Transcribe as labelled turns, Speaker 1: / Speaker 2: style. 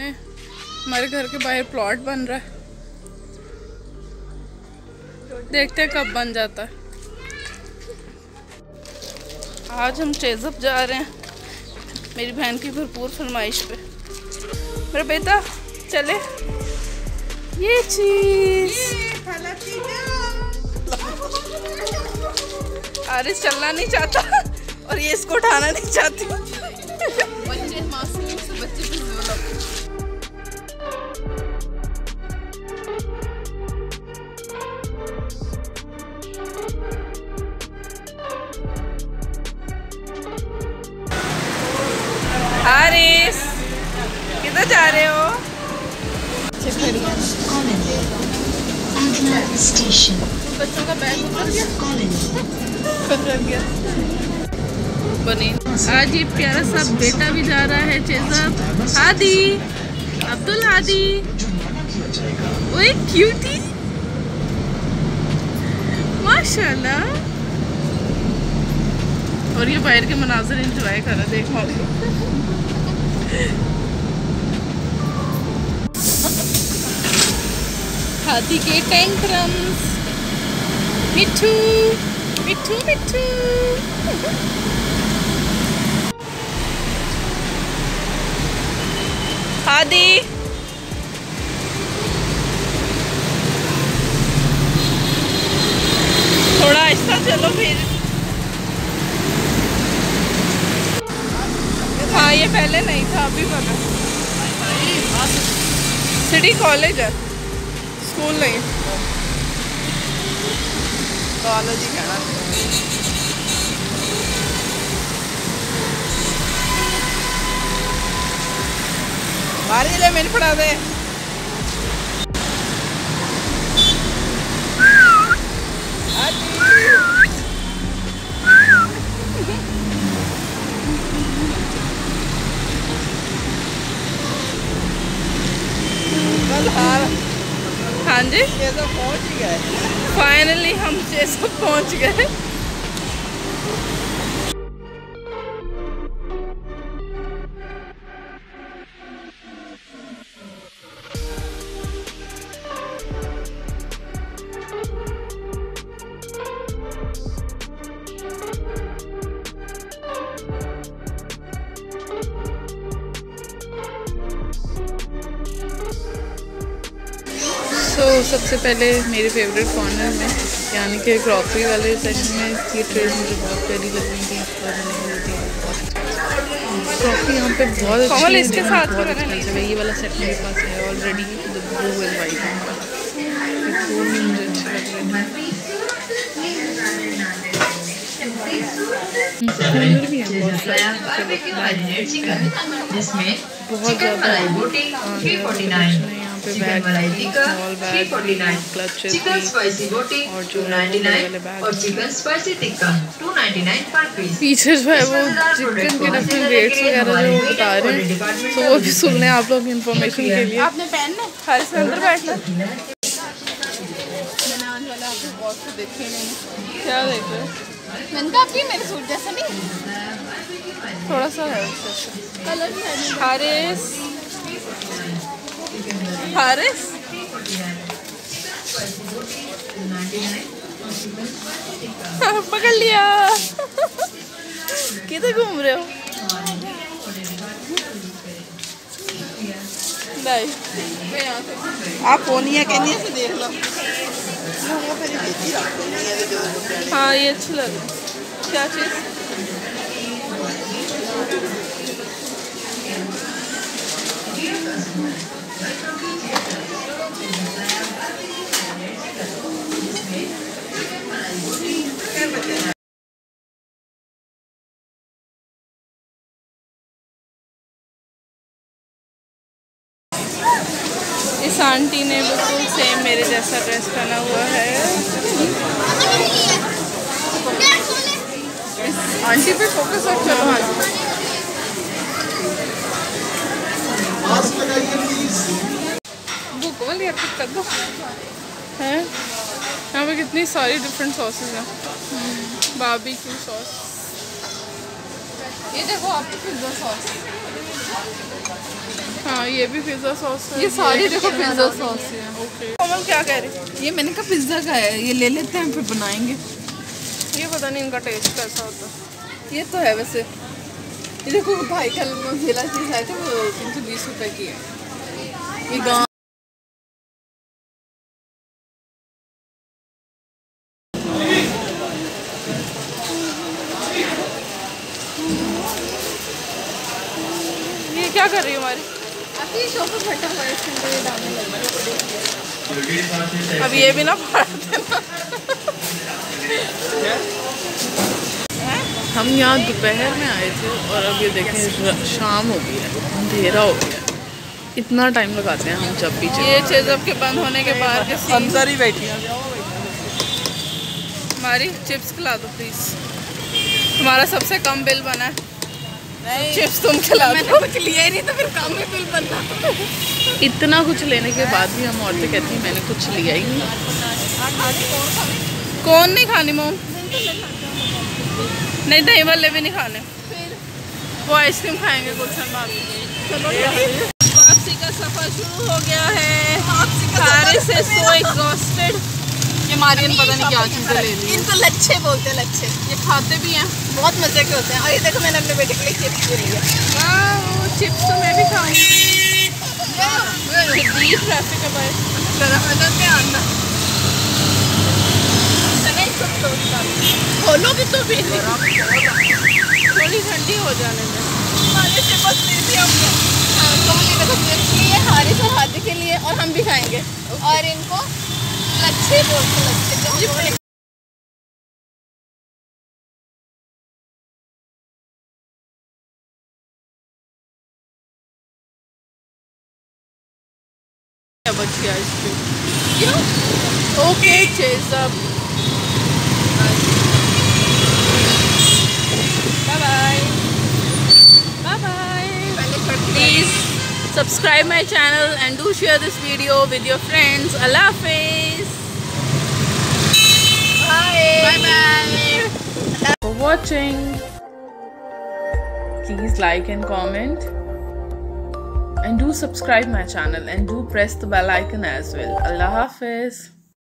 Speaker 1: सामने हमारे घर के बाहर प्लॉट बन रहा है। देखते हैं कब बन जाता है। आज हम चेजअप जा रहे हैं मेरी बहन की भरपूर फरमाइश पे। मेरा बेटा, चले। ये चीज़। आरिस चलना नहीं चाहता। और ये इसको उठाना नहीं चाहती। हारिस किधर जा रहे हो. बच्चों का बैग गया बनी। आज ये प्यारा सा बेटा भी जा रहा है चेजअप हादी, अब्दुल हादी। ओए क्यूटी माशाल्लाह। और ये बाहर के मनाजर इंजॉय कर है, देखो हाथी के टेंट्रम्स मिठू मिठू मिठू। हादी थोड़ा आहिस्ता चलो फिर हाँ ये पहले नहीं था, अभी बना सिटी कॉलेज है। स्कूल नहीं। कॉलेज ही कहना बारे ले, मेरे पढ़ा दे। जी।
Speaker 2: पहुँच गए।
Speaker 1: फाइनली हम जैसा पहुँच गए। सबसे पहले मेरे फेवरेट कॉर्नर में यानी कि क्रॉकरी वाले सेक्शन में ये ट्रेड मुझे बहुत प्यारी लग रही थी क्रॉकरी यहाँ पे बहुत अच्छी है
Speaker 3: इसके साथ
Speaker 1: बहुत
Speaker 3: वगैरह
Speaker 1: है। ये वाला सेट मेरे पास है already the blue and white मुझे अच्छे लग रहे हैं। भी है बहुत सारे बहुत ज़्यादा पे bag
Speaker 4: small bag
Speaker 1: clutches
Speaker 4: chicken spicy बोटी
Speaker 1: और जो वाले बैग
Speaker 4: और chicken spicy tikka two ninety nine पर पीस
Speaker 1: पीछे जो है वो चिकन के डिफरेंट रेट्स वगैरह जो बता रहे हैं। तो वो भी सुन लें आप लोग इन्फॉर्मेशन के लिए।
Speaker 3: आपने पहनना
Speaker 1: हर से अंदर बैठना मैंने आज वाला आपके बॉस को देखे नहीं क्या देख रहे
Speaker 3: मैंने कहा आपकी मेरे सूट जैसा नहीं?
Speaker 1: थोड़ा सा है।
Speaker 3: कलर भी है
Speaker 1: हारिस हारिस पकड़ लिया। किधर घूम रहे हो? नहीं। मैं यहाँ से
Speaker 2: आप कहनी से देख लो।
Speaker 1: हाँ ये अच्छी लग क्या चीज़? इस आंटी ने बिल्कुल सेम मेरे जैसा ड्रेस पहना हुआ है। आंटी पे फोकस रख चलो हाँ दो। यहाँ पे कितनी सारी डिफरेंट सॉसेस हैं। बाबी क्यू सॉस
Speaker 3: ये देखो, आपकी पिज्जा सॉस
Speaker 1: ये भी पिज्जा सॉस है।
Speaker 3: ये सारी देखो पिज्जा सॉस है।
Speaker 1: ओके कोमल क्या कह रही?
Speaker 3: ये मैंने कहा पिज्जा का है ये ले लेते हैं फिर बनाएँगे।
Speaker 1: ये पता नहीं इनका टेस्ट कैसा होता है।
Speaker 3: ये तो है वैसे। ये देखो भाई कल जिला चीज़ आए थे वो तीन सौ बीस रुपए की है। ये गाँव
Speaker 1: क्या कर रही है हमारी? अब ये भी ना फाड़ते ना हम यहाँ दोपहर में आए थे और अब ये देखें शाम हो गई है अंधेरा हो गया। इतना टाइम लगाते हैं हम जब भी ये चेजअप के बंद होने के बाद
Speaker 2: अंदर ही बैठी है।
Speaker 1: हमारी चिप्स खिला दो प्लीज़ हमारा सबसे कम बिल बना है। चिप्स तुम खिला
Speaker 3: मैंने कुछ लिया नहीं तो फिर काम में बिल बनना।
Speaker 1: इतना कुछ लेने के बाद भी हम औरतें कहती हैं मैंने कुछ लिया ही नहीं। कौन नहीं खानी मोम? नहीं दही वाले भी नहीं खाने। वो आइसक्रीम खाएँगे गुलशन वापसी का सफ़र शुरू हो गया है। सारे से सो एग्जॉस्टेड
Speaker 3: ये मारियन पता नहीं क्या चीज़ें ले ली इनको लच्छे बोलते हैं लच्छे।
Speaker 1: ये खाते भी हैं।
Speaker 3: बहुत मज़े के होते हैं। और ये देखो मैंने अपने बेटे के लिए चिप्स भी ली है।
Speaker 1: वो चिप्स तो मैं भी खाऊँगी। दी ट्रैफ़िक है भाई।
Speaker 3: ध्यान ना
Speaker 1: खोलो तो भी थोड़ी ठंडी हो जाने में
Speaker 3: हमारे से बस फिर भी हम हाँ, तो ये देखो चिप्स लिए हारिस और हादी के लिए और हम भी खाएँगे। और इनको लच्छे बोलते हैं लच्छे जो हम लोग
Speaker 1: क्या बच गया आइसक्रीम क्यों okay चेजअप bye bye bye bye please subscribe my channel and do share this video with your friends allah hafiz Watching. Please like and comment. And do subscribe my channel and do press the bell icon as well. Allah hafiz